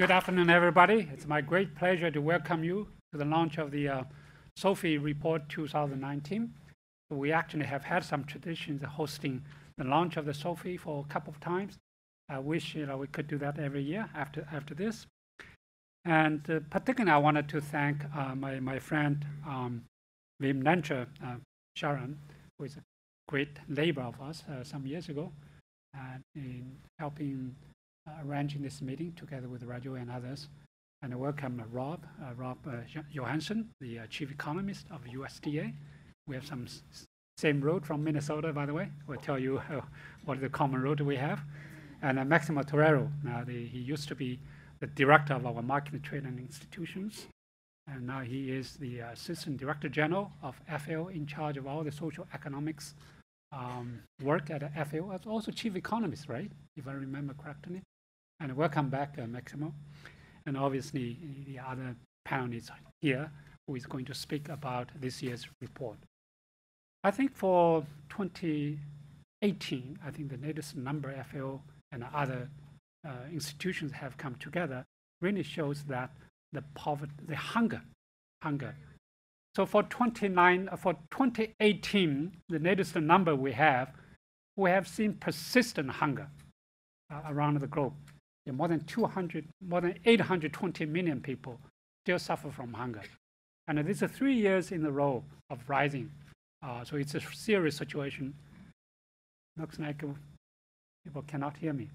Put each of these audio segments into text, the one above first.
Good afternoon, everybody. It's my great pleasure to welcome you to the launch of the uh, SOFI Report 2019. We actually have had some traditions hosting the launch of the SOFI for a couple of times. I wish you know, we could do that every year after, after this. And uh, particularly, I wanted to thank uh, my, my friend um, Vimlendra, uh, Sharan, who is a great labor of us uh, some years ago, in helping uh, Uh, arranging this meeting together with Raju and others. And I welcome uh, Rob, uh, Rob uh, Johansson, the chief economist of USDA. We have some same road from Minnesota, by the way. We'll tell you what the common road we have. And Maximo Torero, now the, he used to be the director of our market trading and institutions. And now he is the Assistant Director General of FAO in charge of all the social economics um, work at FAO. As also Chief Economist, right? If I remember correctly. And welcome back, uh, Maximo. And obviously, the other panelists here who is going to speak about this year's report. I think for 2018, I think the latest number FAO and other uh, institutions have come together really shows that the poverty, the hunger, hunger. So for 29, uh, for 2018, the latest number we have, we have seen persistent hunger uh, around the globe. More than 200, more than 820 million people still suffer from hunger. And this is three years in a row of rising. Uh, so it's a serious situation. Looks like people cannot hear me.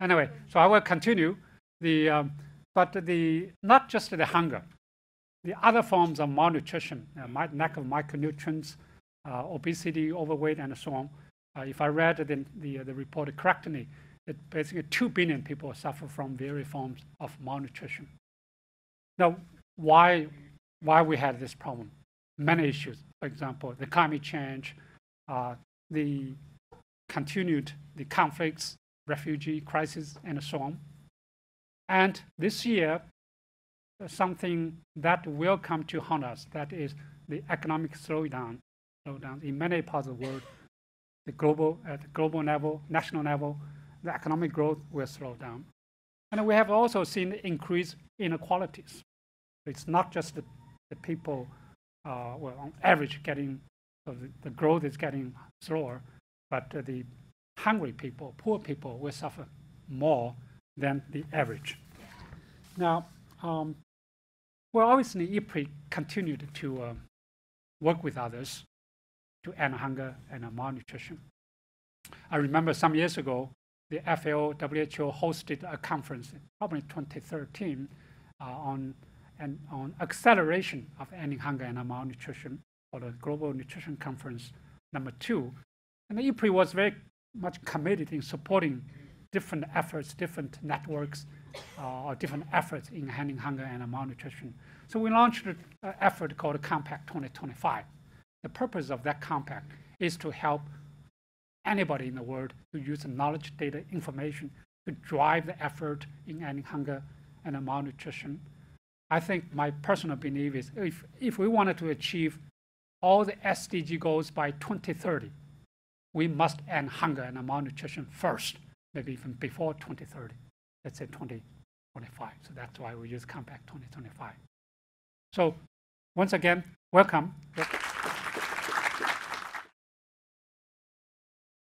Anyway, so I will continue. The, um, but the, not just the hunger, the other forms of malnutrition, uh, lack of micronutrients, uh, obesity, overweight, and so on. Uh, if I read the, the, the report correctly, it basically 2 billion people suffer from various forms of malnutrition. Now, why, why we had this problem? Many issues. For example, the climate change, uh, the continued the conflicts refugee crisis, and so on. And this year, something that will come to haunt us, that is the economic slowdown, slowdown in many parts of the world. The global, at the global level, national level, the economic growth will slow down. And we have also seen increased inequalities. It's not just the, the people, uh, well, on average, getting, so the, the growth is getting slower, but uh, the hungry people, poor people, will suffer more than the average. Now, um, well, obviously, IFPRI continued to uh, work with others to end hunger and malnutrition. I remember some years ago, the FAO WHO hosted a conference, probably 2013, uh, on, and on acceleration of ending hunger and malnutrition, or the Global Nutrition Conference number two. And the IFPRI was very much committed in supporting different efforts, different networks, uh, or different efforts in ending hunger and malnutrition. So we launched an effort called Compact 2025. The purpose of that compact is to help anybody in the world to use knowledge, data, information to drive the effort in ending hunger and malnutrition. I think my personal belief is if, if we wanted to achieve all the SDG goals by 2030, we must end hunger and malnutrition first, maybe even before 2030. Let's say 2025. So that's why we use Compact 2025. So once again, welcome.